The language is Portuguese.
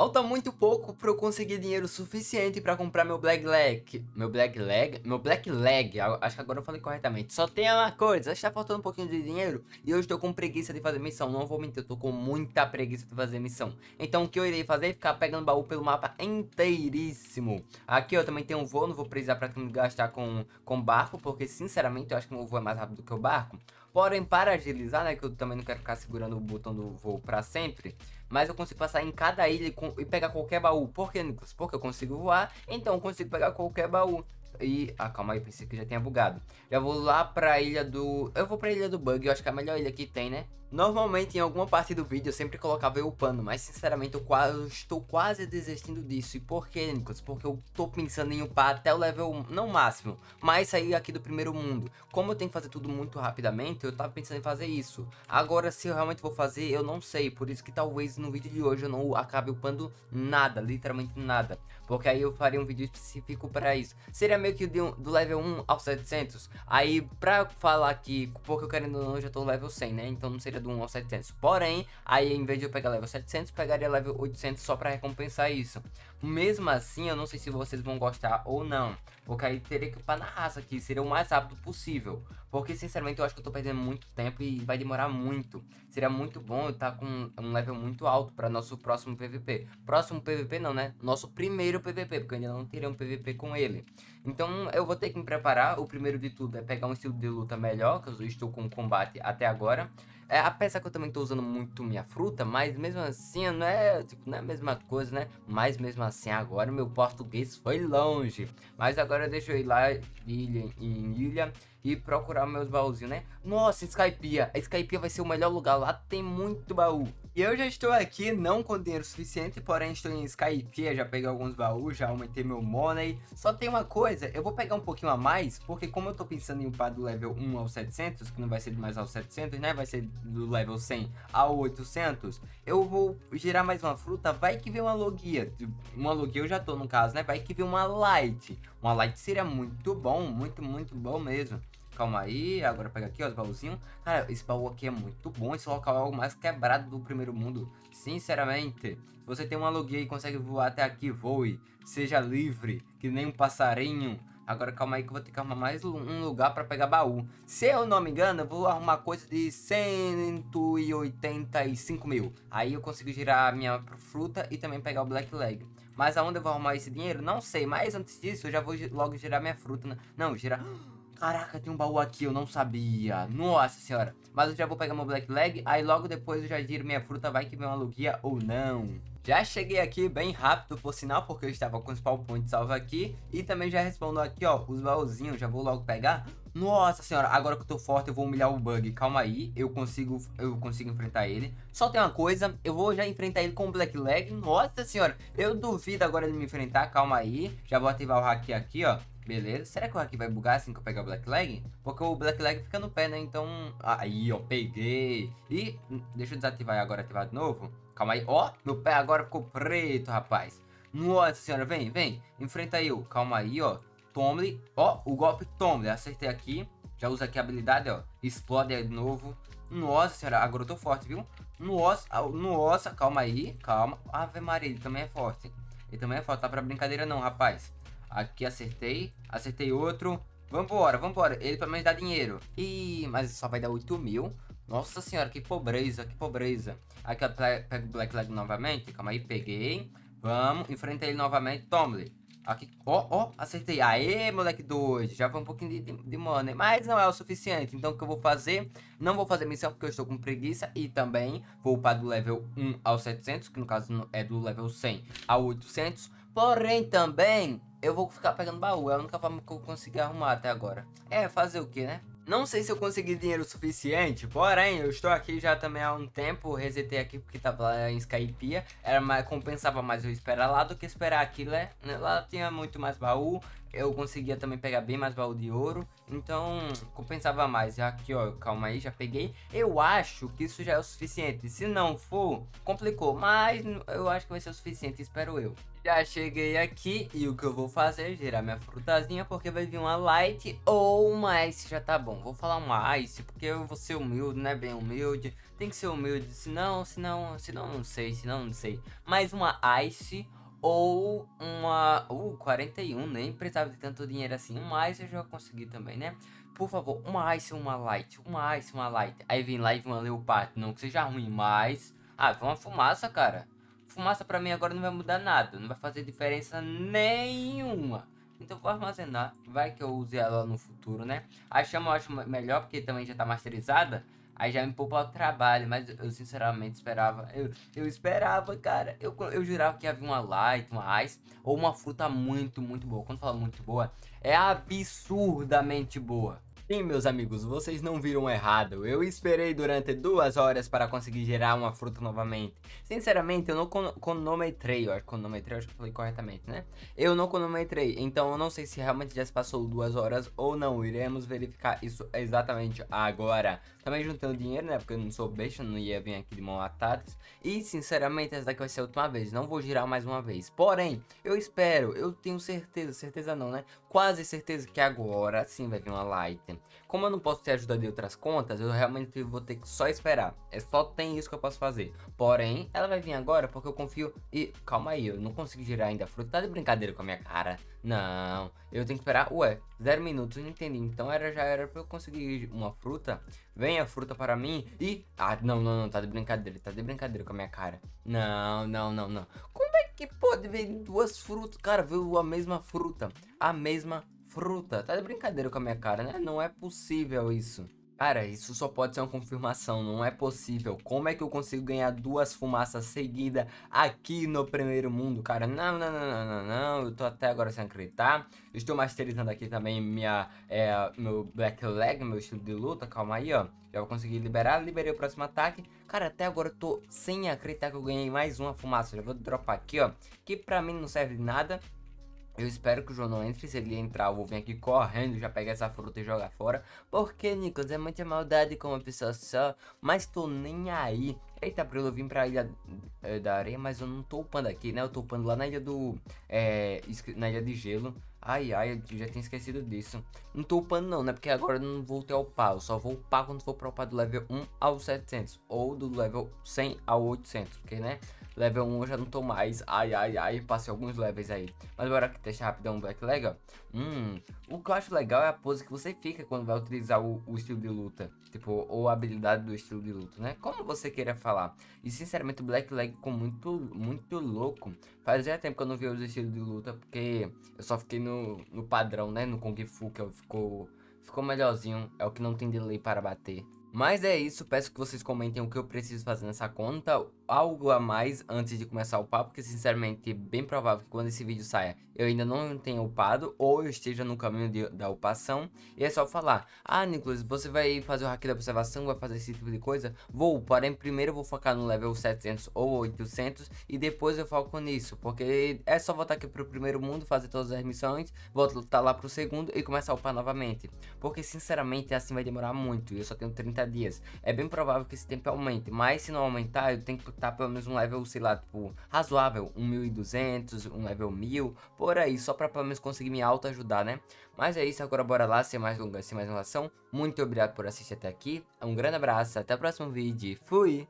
Falta muito pouco para eu conseguir dinheiro suficiente para comprar meu Black Leg. Meu Black Leg? Meu Black Leg. Acho que agora eu falei corretamente. Só tem uma coisa, está faltando um pouquinho de dinheiro e eu estou com preguiça de fazer missão. Não vou mentir, eu estou com muita preguiça de fazer missão. Então o que eu irei fazer é ficar pegando baú pelo mapa inteiríssimo. Aqui eu também tenho um voo, não vou precisar praticamente gastar com, com barco, porque sinceramente eu acho que o voo é mais rápido que o barco. Porém, para agilizar, né, que eu também não quero ficar segurando o botão do voo para sempre, mas eu consigo passar em cada ilha e, pegar qualquer baú. Por que, Nicolas? Porque eu consigo voar, então eu consigo pegar qualquer baú. E. Ah, calma aí, pensei que já tinha bugado. Já vou lá pra ilha do. Eu vou pra ilha do bug, eu acho que é a melhor ilha que tem, né? Normalmente em alguma parte do vídeo eu sempre colocava eu upando, mas sinceramente eu, quase, eu estou quase desistindo disso. E por que, Nicolas? Porque eu tô pensando em upar até o level, não máximo, mas sair aqui do primeiro mundo. Como eu tenho que fazer tudo muito rapidamente, eu tava pensando em fazer isso. Agora, se eu realmente vou fazer, eu não sei. Por isso que talvez no vídeo de hoje eu não acabe upando nada, literalmente nada. Porque aí eu faria um vídeo específico para isso. Seria meio que do, level 1 ao 700. Aí, pra falar aqui, porque eu querendo ou não, eu já no level 100, né? Então não seria do 1 ao 700. Porém, aí em vez de eu pegar level 700, pegaria level 800 só para recompensar isso. Mesmo assim, eu não sei se vocês vão gostar ou não. Porque aí teria que upar na raça aqui, seria o mais rápido possível. Porque sinceramente eu acho que eu tô perdendo muito tempo e vai demorar muito. Seria muito bom eu estar tá com um level muito alto para nosso próximo PVP. Próximo PVP não, né? Nosso primeiro PVP, porque ainda não terei um PVP com ele. Então eu vou ter que me preparar. O primeiro de tudo é pegar um estilo de luta melhor, que eu estou com combate até agora. É, apesar que eu também tô usando muito minha fruta, mas mesmo assim não é, tipo, não é a mesma coisa, né? Mas mesmo assim agora meu português foi longe. Mas agora deixa eu ir lá ilha, em ilha e procurar meus baúzinhos, né? Nossa, Skypiea. A Skypiea vai ser o melhor lugar. Lá tem muito baú. E eu já estou aqui, não com dinheiro suficiente, porém estou em Skypiea, já peguei alguns baús, já aumentei meu money. Só tem uma coisa, eu vou pegar um pouquinho a mais, porque como eu tô pensando em upar do level 1 ao 700, que não vai ser mais ao 700, né? Vai ser do level 100 ao 800, eu vou girar mais uma fruta, vai que vem uma logia. Uma logia eu já tô no caso, né? Vai que vem uma light. Uma light seria muito bom, muito, muito bom mesmo. Calma aí, agora pega aqui ó, os baúzinhos. Cara, esse baú aqui é muito bom. Esse local é o mais quebrado do primeiro mundo. Sinceramente, se você tem uma logia e consegue voar até aqui, voe. Seja livre, que nem um passarinho. Agora calma aí que eu vou ter que arrumar mais um lugar para pegar baú. Se eu não me engano, eu vou arrumar coisa de 185 mil. Aí eu consigo girar a minha fruta e também pegar o Black Leg. Mas aonde eu vou arrumar esse dinheiro? Não sei. Mas antes disso, eu já vou logo girar minha fruta. Né? Não, girar... Caraca, tem um baú aqui, eu não sabia. Nossa senhora. Mas eu já vou pegar meu Black Leg, aí logo depois eu já giro minha fruta, vai que vem uma lugia ou não. Já cheguei aqui bem rápido, por sinal, porque eu estava com os spawn points salvo aqui. E também já respondo aqui, ó, os baúzinhos, já vou logo pegar. Nossa senhora, agora que eu tô forte eu vou humilhar o bug. Calma aí, eu consigo eu consigo enfrentar ele. Só tem uma coisa, eu vou já enfrentar ele com o Black Leg. Nossa senhora, eu duvido agora de me enfrentar, calma aí. Já vou ativar o hack aqui, ó. Beleza. Será que o hack vai bugar assim que eu pegar o Black Leg? Porque o Black Leg fica no pé, né? Então... Aí, ó, peguei. E deixa eu desativar agora, ativar de novo. Calma aí. Ó, meu pé agora ficou preto, rapaz. Nossa senhora, vem, vem. Enfrenta eu. Calma aí, ó. Tome. Ó, o golpe tome. Acertei aqui. Já usa aqui a habilidade, ó. Explode aí de novo. Nossa senhora, agora eu tô forte, viu? Nossa, nossa, calma aí, calma. Ave Maria, ele também é forte. Ele também é forte, tá pra brincadeira não, rapaz. Aqui acertei. Acertei outro. Vambora, vambora. Ele pelo menos dá dinheiro. Ih, mas só vai dar 8 mil. Nossa senhora, que pobreza, que pobreza. Aqui eu pego o Black Leg novamente. Calma aí, peguei. Vamos, enfrenta ele novamente. Tome-lhe. Aqui, ó, ó, acertei. Aê, moleque doido. Já foi um pouquinho de, de, money. Mas não é o suficiente. Então, o que eu vou fazer? Não vou fazer missão porque eu estou com preguiça. E também vou upar do level 1 ao 700. Que no caso é do level 100 ao 800. Porém, também eu vou ficar pegando baú. É a única forma que eu consegui arrumar até agora. É, fazer o que, né? Não sei se eu consegui dinheiro suficiente, porém, eu estou aqui já também há um tempo, resetei aqui porque tava lá em Skypiea, era mais, compensava mais eu esperar lá do que esperar aqui, né? Lá tinha muito mais baú, eu conseguia também pegar bem mais baú de ouro, então compensava mais. Aqui, ó, calma aí, já peguei. Eu acho que isso já é o suficiente. Se não for, complicou, mas eu acho que vai ser o suficiente, espero eu. Já cheguei aqui e o que eu vou fazer é girar minha frutazinha porque vai vir uma light ou uma ice já tá bom. Vou falar uma ice porque eu vou ser humilde, né? Bem humilde. Tem que ser humilde, senão, senão, senão não sei, senão não sei. Mais uma ice ou uma... Uh, 41, nem precisava de tanto dinheiro assim. Uma ice eu já consegui também, né? Por favor, uma ice uma light, uma ice uma light. Aí vem lá e uma leopard, não que seja ruim, mas... Ah, vem uma fumaça, cara fumaça pra mim agora não vai mudar nada, não vai fazer diferença nenhuma. Então vou armazenar, vai que eu use ela no futuro, né? A chama eu acho melhor porque também já tá masterizada, aí já me poupa o trabalho, mas eu sinceramente esperava, eu, eu esperava, cara, eu, eu jurava que havia uma light, uma ice, ou uma fruta muito, muito boa. Quando fala muito boa, é absurdamente boa. Sim, meus amigos, vocês não viram errado. Eu esperei durante duas horas para conseguir gerar uma fruta novamente. Sinceramente, eu não cronometrei. Eu cronometrei, acho que eu falei corretamente, né? Eu não cronometrei, então eu não sei se realmente já se passou duas horas ou não. Iremos verificar isso exatamente agora. Também juntando dinheiro, né? Porque eu não sou besta, não ia vir aqui de mão atadas. E, sinceramente, essa daqui vai ser a última vez. Não vou girar mais uma vez. Porém, eu espero, eu tenho certeza, certeza não, né? Quase certeza que agora sim vai vir uma light. Como eu não posso ter ajuda de outras contas, eu realmente vou ter que só esperar. É só tem isso que eu posso fazer. Porém, ela vai vir agora porque eu confio e... Calma aí, eu não consigo girar ainda a fruta. Tá de brincadeira com a minha cara. Não, eu tenho que esperar... Ué, zero minutos, não entendi. Então era, já era pra eu conseguir uma fruta. Vem a fruta para mim e... Ah, não, não, não, tá de brincadeira. Tá de brincadeira com a minha cara. Não, não, não, não. Como é que pode vir duas frutas? Cara, veio a mesma fruta. A mesma fruta. Tá de brincadeira com a minha cara, né? Não é possível isso. Cara, isso só pode ser uma confirmação, não é possível. Como é que eu consigo ganhar duas fumaças seguidas aqui no primeiro mundo, cara? Não, não, não, não, não, não. Eu tô até agora sem acreditar. Estou masterizando aqui também minha, é, meu Black Leg, meu estilo de luta. Calma aí, ó. Já vou conseguir liberar. Liberei o próximo ataque. Cara, até agora eu tô sem acreditar que eu ganhei mais uma fumaça. Já vou dropar aqui, ó. Que pra mim não serve de nada. Eu espero que o João não entre. Se ele entrar, eu vou vir aqui correndo, já pegar essa fruta e jogar fora. Porque, Nicolas, é muita maldade com uma pessoa só. Mas tô nem aí. Eita, pra eu vim pra ilha é, da areia, mas eu não tô upando aqui, né? Eu tô upando lá na ilha do... É, na ilha de gelo. Ai, ai, eu já tinha esquecido disso. Não tô upando não, né? Porque agora eu não vou ter upar. Eu só vou upar quando for pra upar do level 1 ao 700. Ou do level 100 ao 800. Porque, né? Level 1 eu já não tô mais. Ai, ai, ai. Passei alguns levels aí. Mas bora aqui testar rapidão o Black Leg, ó. Hum, o que eu acho legal é a pose que você fica quando vai utilizar o, o, estilo de luta. Tipo, ou a habilidade do estilo de luta, né? Como você queira falar. E sinceramente o Black Leg ficou muito, muito louco. Fazia tempo que eu não vi os estilos de luta, porque eu só fiquei no, no padrão, né? No Kung Fu, que ficou, ficou melhorzinho. É o que não tem delay para bater. Mas é isso, peço que vocês comentem o que eu preciso fazer nessa conta, algo a mais antes de começar o papo, porque sinceramente é bem provável que quando esse vídeo saia eu ainda não tenha upado ou eu esteja no caminho de, da upação. E é só falar, ah Nicolas, você vai fazer o hack da observação, vai fazer esse tipo de coisa? Vou, porém primeiro eu vou focar no level 700 ou 800 e depois eu foco nisso, porque é só voltar aqui pro primeiro mundo, fazer todas as missões, voltar lá pro segundo e começar a upar novamente. Porque sinceramente assim vai demorar muito e eu só tenho 30 dias. É bem provável que esse tempo aumente, mas se não aumentar eu tenho que estar pelo menos um level, sei lá, tipo, razoável, um 1200, um level 1000, por aí, só pra pelo menos conseguir me auto-ajudar, né? Mas é isso, agora bora lá, sem mais longas, sem mais enrolação. Muito obrigado por assistir até aqui, um grande abraço, até o próximo vídeo, fui!